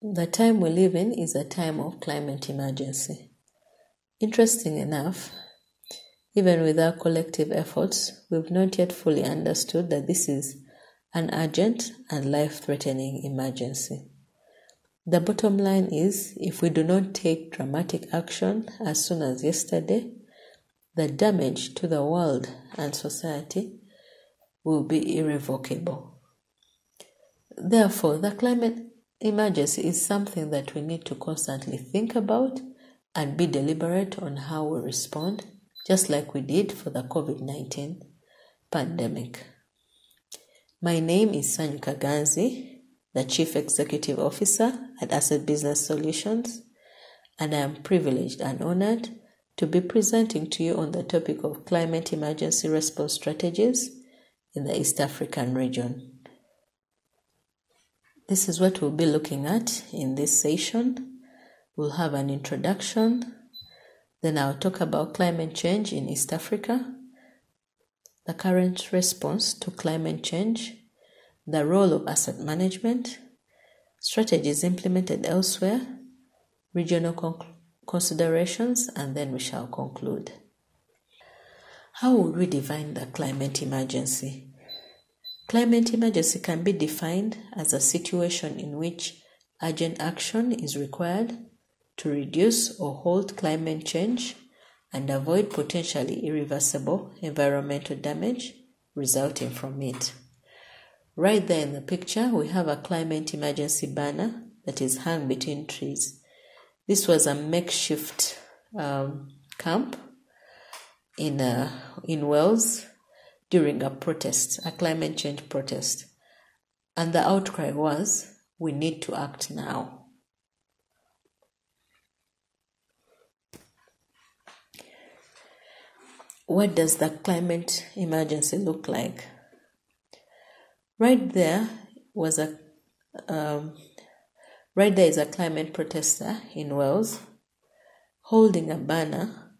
The time we live in is a time of climate emergency. Interesting enough, even with our collective efforts, we've not yet fully understood that this is an urgent and life threatening emergency. The bottom line is if we do not take dramatic action as soon as yesterday, the damage to the world and society will be irrevocable. Therefore, the climate emergency is something that we need to constantly think about and be deliberate on how we respond, just like we did for the COVID 19 pandemic. My name is Ssanyu Kaganzi, the Chief Executive Officer at Asset Business Solutions, and I am privileged and honored to be presenting to you on the topic of climate emergency response strategies in the East African region. This is what we'll be looking at in this session. We'll have an introduction, then I'll talk about climate change in East Africa, the current response to climate change, the role of asset management, strategies implemented elsewhere, regional considerations, and then we shall conclude. How would we define the climate emergency? Climate emergency can be defined as a situation in which urgent action is required to reduce or halt climate change and avoid potentially irreversible environmental damage resulting from it. Right there in the picture, we have a climate emergency banner that is hung between trees. This was a makeshift um, camp in uh, in Wales during a protest, a climate change protest. And the outcry was we need to act now. What does the climate emergency look like? Right there was a um, right there is a climate protester in Wales holding a banner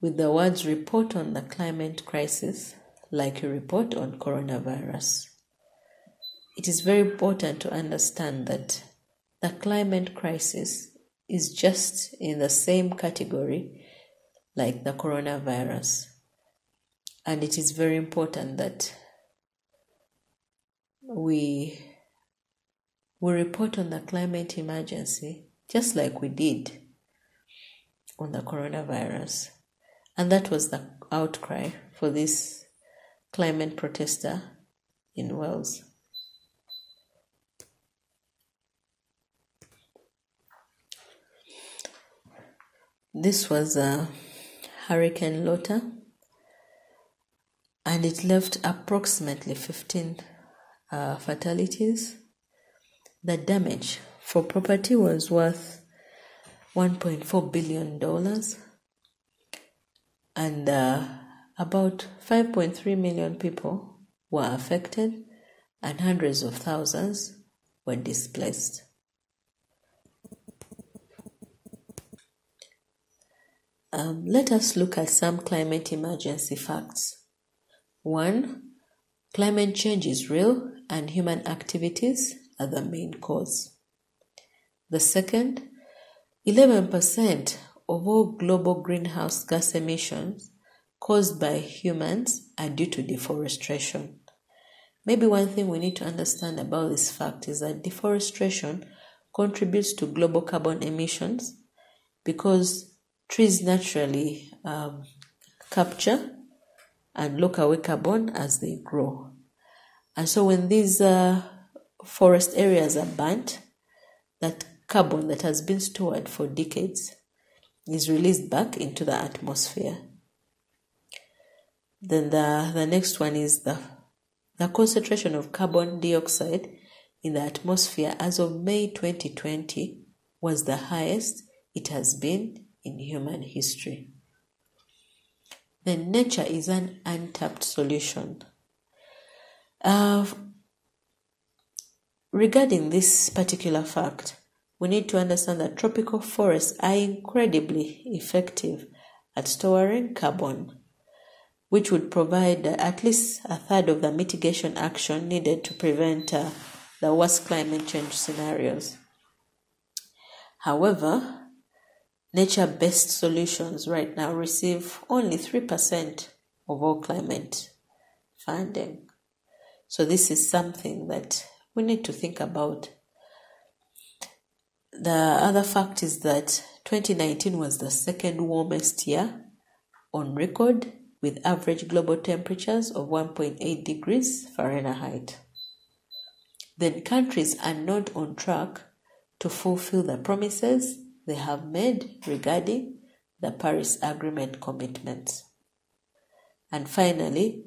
with the words report on the climate crisis like a report on coronavirus. It is very important to understand that the climate crisis is just in the same category like the coronavirus. And it is very important that we we report on the climate emergency just like we did on the coronavirus. And that was the outcry for this climate protester in Wales. This was a Hurricane Lotta, and it left approximately 15 uh, fatalities. The damage for property was worth 1.4 billion dollars, and uh, about 5.3 million people were affected and hundreds of thousands were displaced. Um, let us look at some climate emergency facts. One, climate change is real and human activities are the main cause. The second, 11% of all global greenhouse gas emissions caused by humans are due to deforestation. Maybe one thing we need to understand about this fact is that deforestation contributes to global carbon emissions because trees naturally um, capture and lock away carbon as they grow. And so when these uh, forest areas are burnt, that carbon that has been stored for decades is released back into the atmosphere. Then the, the next one is the, the concentration of carbon dioxide in the atmosphere as of May 2020 was the highest it has been in human history. Then nature is an untapped solution. Uh, regarding this particular fact, we need to understand that tropical forests are incredibly effective at storing carbon which would provide at least a third of the mitigation action needed to prevent uh, the worst climate change scenarios. However, nature based solutions right now receive only 3% of all climate funding. So, this is something that we need to think about. The other fact is that 2019 was the second warmest year on record with average global temperatures of 1.8 degrees Fahrenheit. Then countries are not on track to fulfill the promises they have made regarding the Paris Agreement commitments. And finally,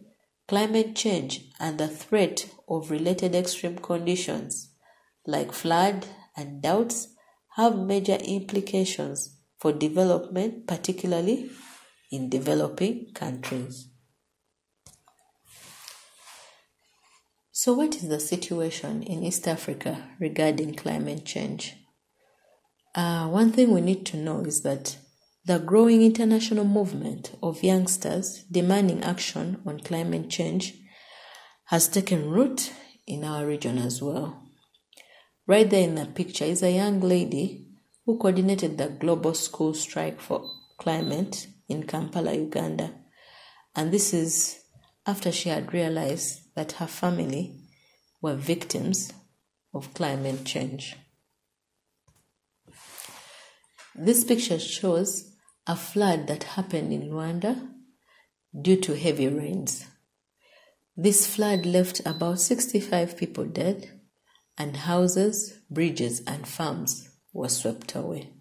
climate change and the threat of related extreme conditions like flood and droughts have major implications for development, particularly in developing countries. So, what is the situation in East Africa regarding climate change? Uh, one thing we need to know is that the growing international movement of youngsters demanding action on climate change has taken root in our region as well. Right there in the picture is a young lady who coordinated the global school strike for climate in Kampala, Uganda. And this is after she had realized that her family were victims of climate change. This picture shows a flood that happened in Rwanda due to heavy rains. This flood left about 65 people dead, and houses, bridges, and farms were swept away.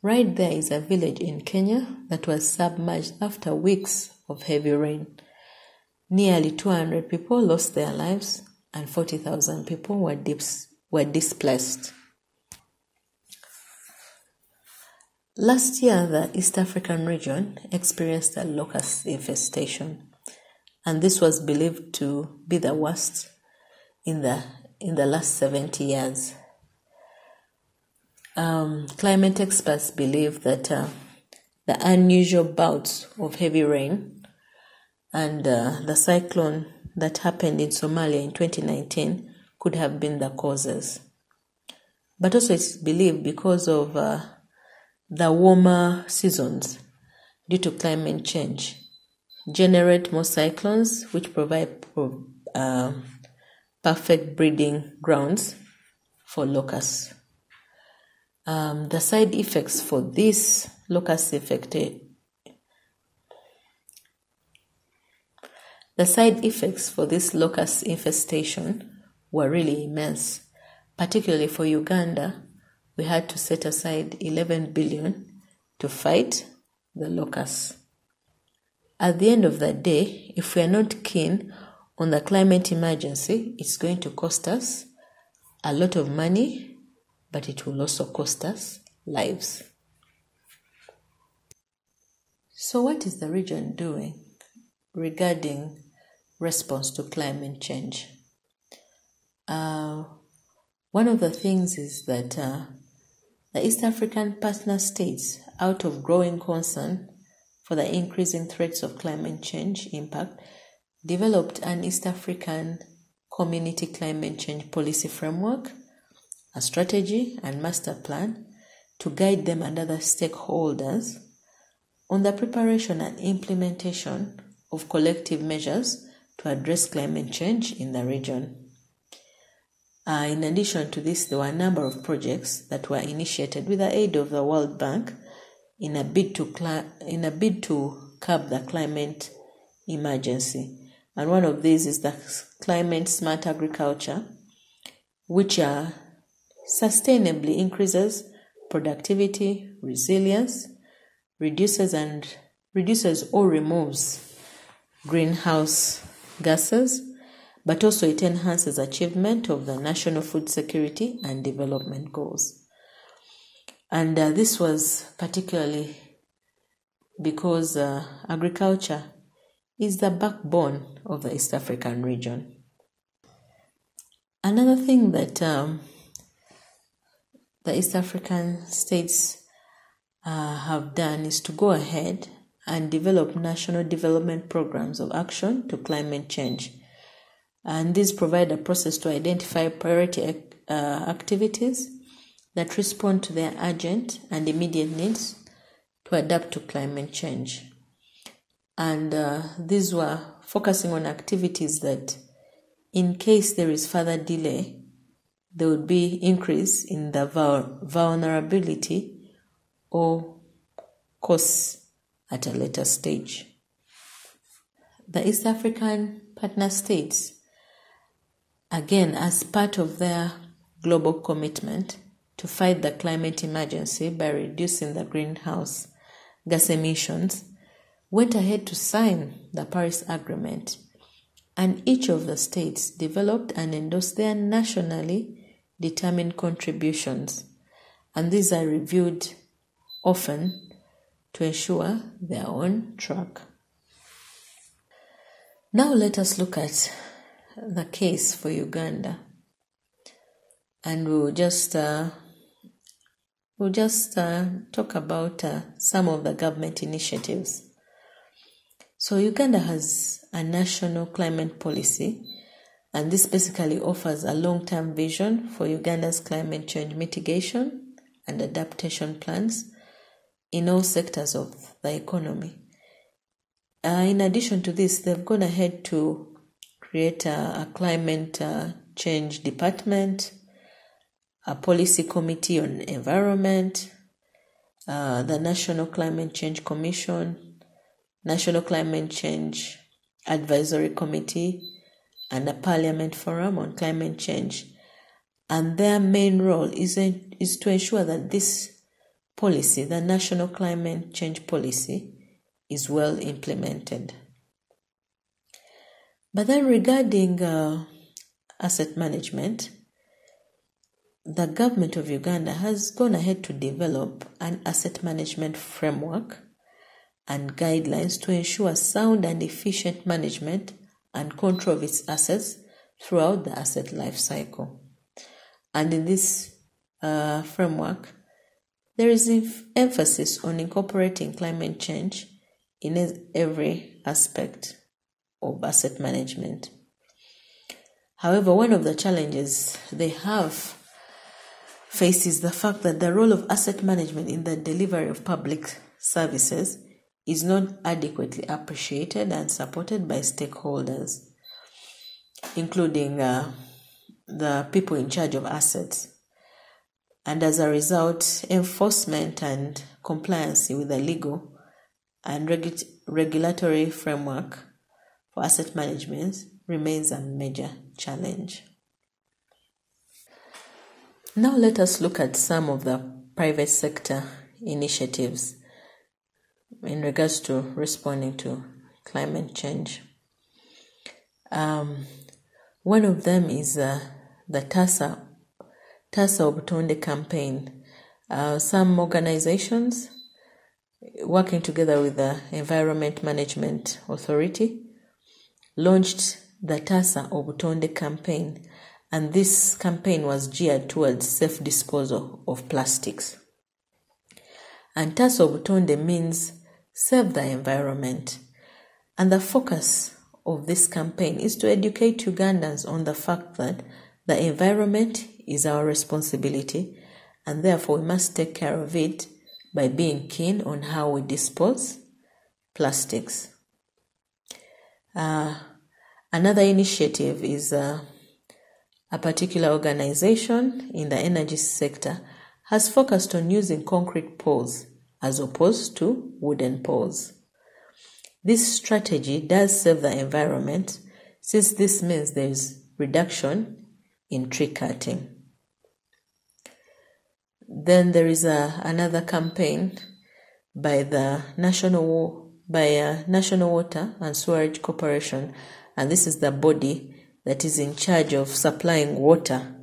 Right there is a village in Kenya that was submerged after weeks of heavy rain. Nearly 200 people lost their lives and 40,000 people were, dips, were displaced. Last year, the East African region experienced a locust infestation, and this was believed to be the worst in the, in the last 70 years. Um, climate experts believe that uh, the unusual bouts of heavy rain and uh, the cyclone that happened in Somalia in 2019 could have been the causes. But also, it's believed because of uh, the warmer seasons due to climate change generate more cyclones, which provide uh, perfect breeding grounds for locusts. Um, the side effects for this locust infected the side effects for this locust infestation were really immense, particularly for Uganda, we had to set aside 11 billion to fight the locusts. At the end of the day, if we are not keen on the climate emergency, it's going to cost us a lot of money, but it will also cost us lives. So, what is the region doing regarding response to climate change? Uh, one of the things is that uh, the East African partner states, out of growing concern for the increasing threats of climate change impact, developed an East African Community Climate Change Policy Framework, a strategy and master plan to guide them and other stakeholders on the preparation and implementation of collective measures to address climate change in the region. Uh, in addition to this, there were a number of projects that were initiated with the aid of the World Bank in a bid to in a bid to curb the climate emergency. And one of these is the climate smart agriculture, which uh, sustainably increases productivity, resilience, reduces and reduces or removes greenhouse gases but also it enhances achievement of the national food security and development goals. And uh, this was particularly because uh, agriculture is the backbone of the East African region. Another thing that um, the East African states uh, have done is to go ahead and develop national development programs of action to climate change and these provide a process to identify priority uh, activities that respond to their urgent and immediate needs to adapt to climate change. And uh, these were focusing on activities that, in case there is further delay, there would be increase in the vulnerability or costs at a later stage. The East African partner states, again, as part of their global commitment to fight the climate emergency by reducing the greenhouse gas emissions, went ahead to sign the Paris Agreement, and each of the states developed and endorsed their nationally determined contributions, and these are reviewed often to ensure they are on track. Now let us look at the case for Uganda, and we'll just uh, we'll just uh, talk about uh, some of the government initiatives. So Uganda has a national climate policy, and this basically offers a long-term vision for Uganda's climate change mitigation and adaptation plans in all sectors of the economy. Uh, in addition to this, they've gone ahead to create a, a climate uh, change department, a policy committee on environment, uh, the National Climate Change Commission, National Climate Change Advisory Committee, and a Parliament Forum on Climate Change. And their main role is, is to ensure that this policy, the National Climate Change Policy, is well implemented. But then, regarding uh, asset management, the government of Uganda has gone ahead to develop an asset management framework and guidelines to ensure sound and efficient management and control of its assets throughout the asset life cycle. And in this uh, framework, there is emphasis on incorporating climate change in every aspect of asset management. However, one of the challenges they have faces the fact that the role of asset management in the delivery of public services is not adequately appreciated and supported by stakeholders, including uh, the people in charge of assets. And as a result, enforcement and compliance with the legal and regu- regulatory framework for asset management remains a major challenge. Now, let us look at some of the private sector initiatives in regards to responding to climate change. Um, one of them is uh, the TASA, TASA Obutonde campaign. Uh, some organizations working together with the Environment Management Authority, launched the TASA Obutonde campaign, and this campaign was geared towards safe disposal of plastics. And TASA Obutonde means save the environment. And the focus of this campaign is to educate Ugandans on the fact that the environment is our responsibility and therefore we must take care of it by being keen on how we dispose plastics. Uh, another initiative is uh, a particular organization in the energy sector has focused on using concrete poles as opposed to wooden poles. This strategy does save the environment since this means there is reduction in tree cutting. Then there is a, another campaign by the National by uh, National Water and Sewerage Corporation, and this is the body that is in charge of supplying water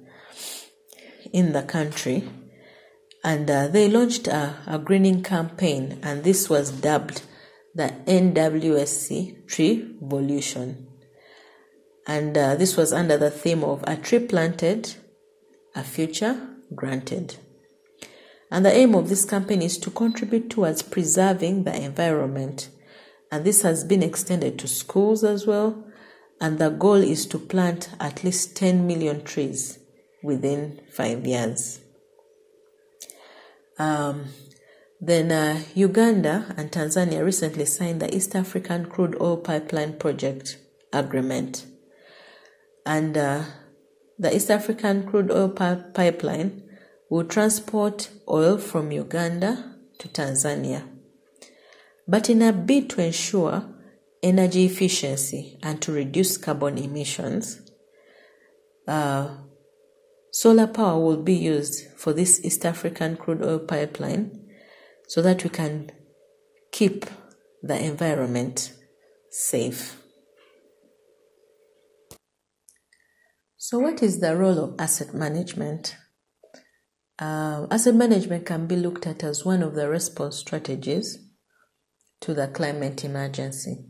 in the country. And uh, they launched a, a greening campaign, and this was dubbed the NWSC Tree Volution. And uh, this was under the theme of a tree planted, a future granted. And the aim of this campaign is to contribute towards preserving the environment. And this has been extended to schools as well. And the goal is to plant at least 10 million trees within five years. Um, then uh, Uganda and Tanzania recently signed the East African Crude Oil Pipeline Project Agreement. And uh, the East African Crude Oil pi- Pipeline will transport oil from Uganda to Tanzania. But in a bid to ensure energy efficiency and to reduce carbon emissions, uh, solar power will be used for this East African crude oil pipeline so that we can keep the environment safe. So, what is the role of asset management? Uh, asset management can be looked at as one of the response strategies to the climate emergency.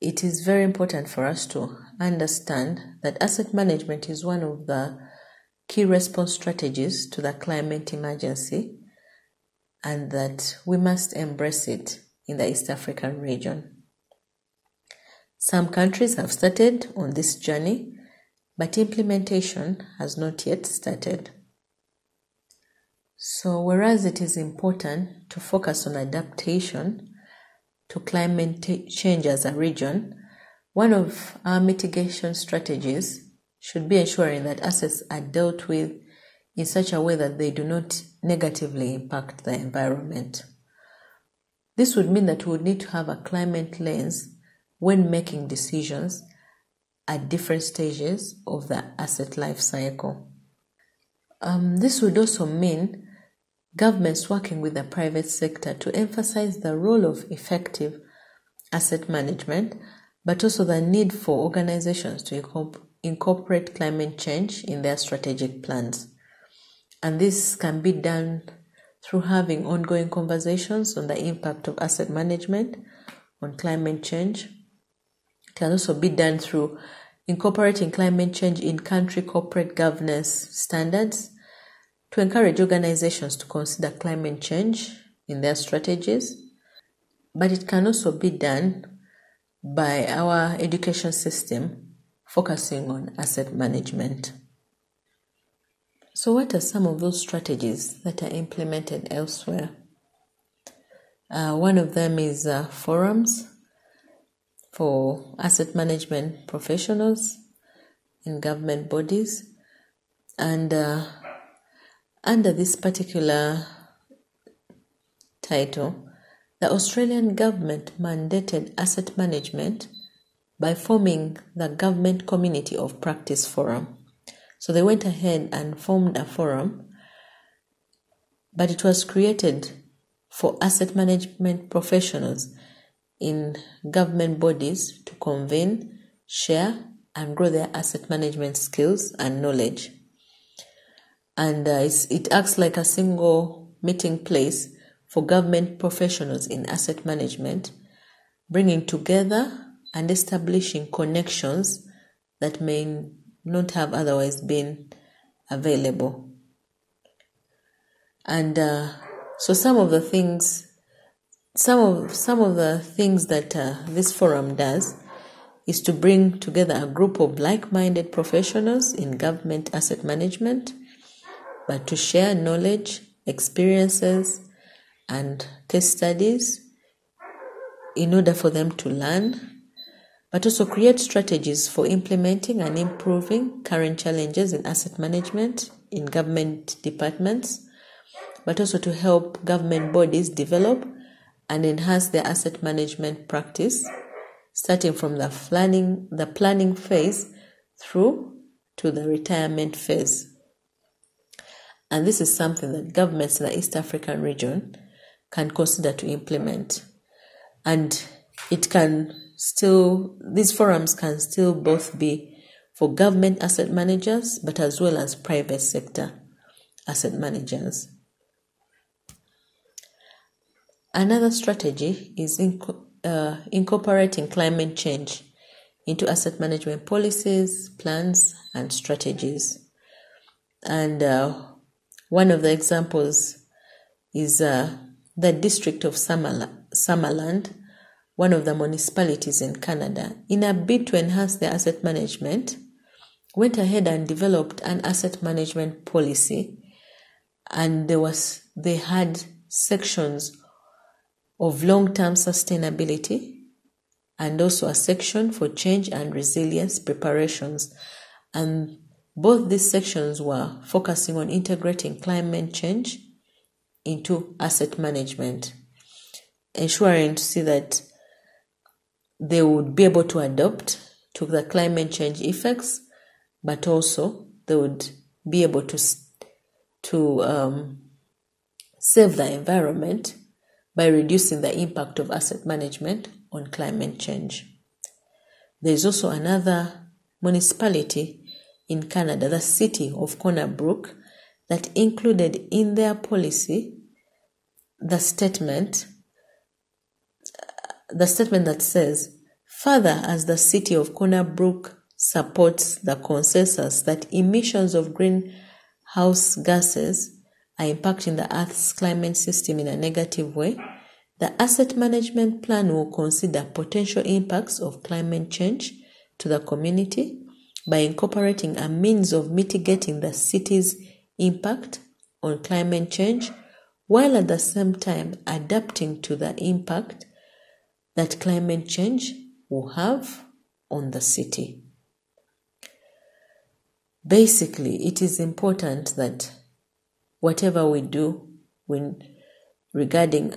It is very important for us to understand that asset management is one of the key response strategies to the climate emergency and that we must embrace it in the East African region. Some countries have started on this journey, but implementation has not yet started. So, whereas it is important to focus on adaptation to climate change as a region, one of our mitigation strategies should be ensuring that assets are dealt with in such a way that they do not negatively impact the environment. This would mean that we would need to have a climate lens when making decisions at different stages of the asset life cycle. Um, this would also mean governments working with the private sector to emphasize the role of effective asset management, but also the need for organizations to incorporate climate change in their strategic plans. And this can be done through having ongoing conversations on the impact of asset management on climate change. It can also be done through incorporating climate change in country corporate governance standards to encourage organizations to consider climate change in their strategies. But it can also be done by our education system focusing on asset management. So, what are some of those strategies that are implemented elsewhere? Uh, one of them is uh, forums for asset management professionals in government bodies. And uh, under this particular title, the Australian government mandated asset management by forming the Government Community of Practice Forum. So they went ahead and formed a forum, but it was created for asset management professionals in government bodies to convene, share, and grow their asset management skills and knowledge. And uh, it acts like a single meeting place for government professionals in asset management, bringing together and establishing connections that may not have otherwise been available. And uh, so some of the things, some of some of the things that uh, this forum does is to bring together a group of like-minded professionals in government asset management, but to share knowledge, experiences, and case studies in order for them to learn but also create strategies for implementing and improving current challenges in asset management in government departments, but also to help government bodies develop and enhance their asset management practice, starting from the planning, the planning phase through to the retirement phase. And this is something that governments in the East African region can consider to implement. And it can still, these forums can still both be for government asset managers, but as well as private sector asset managers. Another strategy is uh, incorporating climate change into asset management policies, plans, and strategies. And uh, one of the examples is uh, the District of Summerland one of the municipalities in Canada, in a bid to enhance their asset management, went ahead and developed an asset management policy. And there was they had sections of long-term sustainability and also a section for change and resilience preparations. And both these sections were focusing on integrating climate change into asset management ensuring to see that they would be able to adapt to the climate change effects but also they would be able to to um, save the environment by reducing the impact of asset management on climate change. There is also another municipality in Canada, the city of Corner Brook, that included in their policy the statement the statement that says further as the city of Corner Brook supports the consensus that emissions of greenhouse gases are impacting the Earth's climate system in a negative way, the asset management plan will consider potential impacts of climate change to the community by incorporating a means of mitigating the city's impact on climate change while at the same time adapting to the impact that climate change will have on the city. Basically, it is important that whatever we do when regarding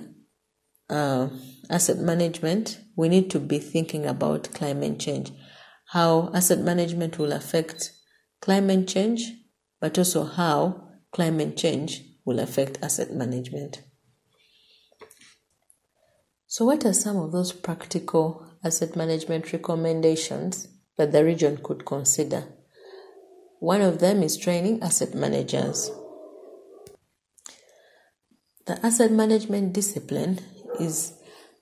uh, asset management, we need to be thinking about climate change, how asset management will affect climate change, but also how climate change will affect asset management. So, what are some of those practical asset management recommendations that the region could consider? One of them is training asset managers. The asset management discipline is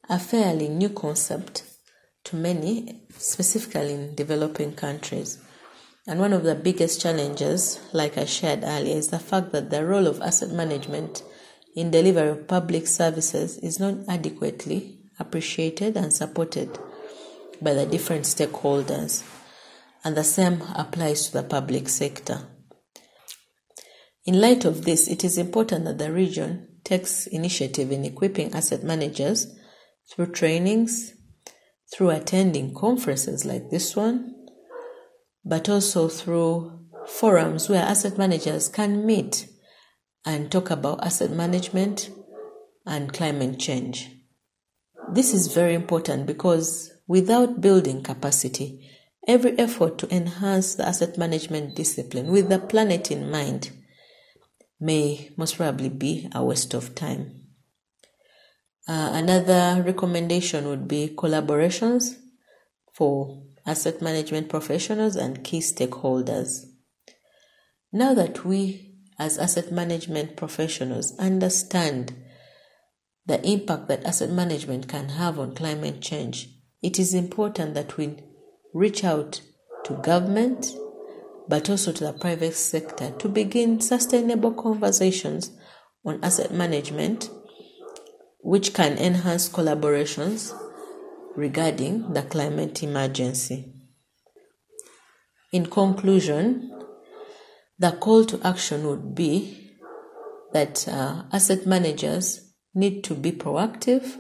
a fairly new concept to many, specifically in developing countries. And one of the biggest challenges, like I shared earlier, is the fact that the role of asset management in delivery of public services is not adequately appreciated and supported by the different stakeholders. And the same applies to the public sector. In light of this, it is important that the region takes initiative in equipping asset managers through trainings, through attending conferences like this one, but also through forums where asset managers can meet and talk about asset management and climate change. This is very important because without building capacity, every effort to enhance the asset management discipline with the planet in mind may most probably be a waste of time. Uh, another recommendation would be collaborations for asset management professionals and key stakeholders. Now that we, as asset management professionals, understand the impact that asset management can have on climate change, it is important that we reach out to government, but also to the private sector to begin sustainable conversations on asset management, which can enhance collaborations regarding the climate emergency. In conclusion, the call to action would be that uh, asset managers need to be proactive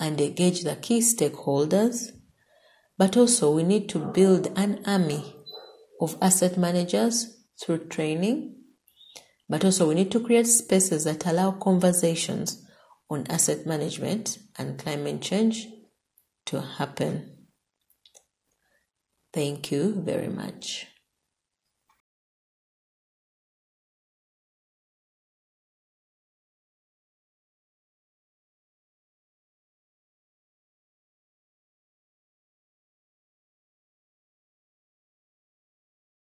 and engage the key stakeholders, but also we need to build an army of asset managers through training, but also we need to create spaces that allow conversations on asset management and climate change to happen. Thank you very much.